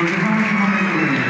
Proszę Państwa,